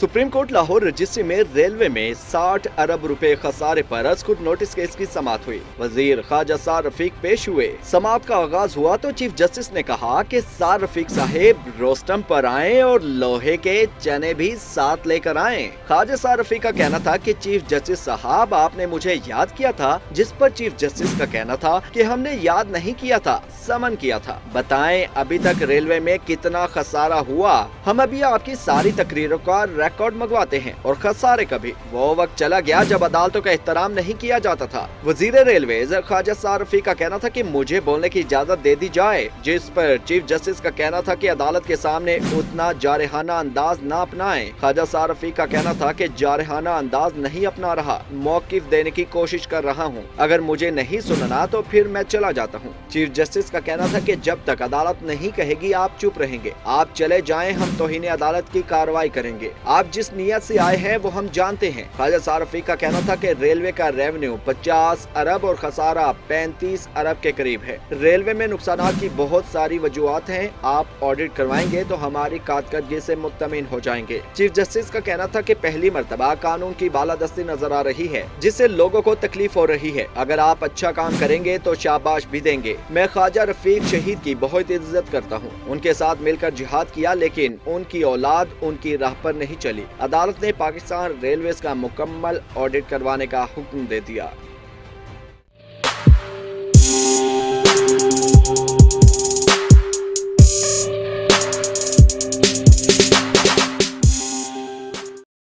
Supreme court Lahore registry میں railway میں ساٹھ ارب روپے خسارے پر از خود نوٹس کیس کی سماعت ہوئی۔ وزیر خواجہ سار رفیق پیش ہوئے۔ سماعت کا آغاز ہوا تو چیف جسٹس نے کہا کہ سار رفیق صاحب روسٹم پر آئیں اور لوہے کے چنے بھی ساتھ لے کر آئیں۔ خواجہ سار رفیق کا کہنا تھا کہ چیف جسٹس صاحب، آپ نے مجھے یاد کیا تھا، جس پر چیف جسٹس کا کہنا تھا کہ ہم نے یاد نہیں کیا تھا، سمن کیا تھا۔ بتائیں ابھی تک ریلوے میں کتنا خسارہ ہوا؟ ہم ابھی آپ کی ساری تقریروں کا ریکارڈ منگواتے ہیں اور خسارے کا بھی۔ وہ وقت چلا گیا جب عدالتوں کا احترام نہیں کیا جاتا تھا۔ وزیر ریلویز خواجہ صارفی کا کہنا تھا کہ مجھے بولنے کی اجازت دے دی جائے، جس پر چیف جسٹس کا کہنا تھا کہ عدالت کے سامنے اتنا جارحانہ انداز نہ اپنائیں۔ خواجہ صارفی کا کہنا تھا کہ جارحانہ انداز نہیں اپنا رہا۔ موقف دینے کی کوشش کر رہا ہوں۔ اگر مجھے نہیں سننا تو پھر میں چلا جاتا ہوں۔ چیف جسٹس کا کہنا تھا کہ جب تک عدالت نہیں کہے گی، آپ چپ رہیں گے۔ آپ چلے جائیں، ہم توہین عدالت کی کاروائی کریں گے۔ آپ جس نیت سے آئے ہیں، وہ ہم جانتے ہیں۔ خواجہ صارفی کا کہنا تھا کہ ریلوے کا ریونیو پچاس ارب اور خسارہ پینتیس ارب کے قریب ہے۔ ریلوے میں نقصانات کی بہت ساری وجوہات ہیں۔ آپ آڈٹ کروائیں گے تو ہماری کارکردگی سے مطمئن ہو جائیں گے۔ چیف جسٹس کا کہنا تھا کہ پہلی مرتبہ قانون کی بالادستی نظر آ رہی ہے، جس سے لوگوں کو تکلیف ہو رہی ہے۔ اگر آپ اچھا کام کریں گے تو شاباش بھی دیں گے۔ میں خواجہ رفیق شہید کی بہت عزت کرتا ہوں۔ ان کے ساتھ مل کر جہاد کیا، لیکن ان کی اولاد ان کی راہ پر نہیں چلی۔ چلی۔ عدالت نے پاکستان ریلویز کا مکمل آڈٹ کروانے کا حکم دے دیا۔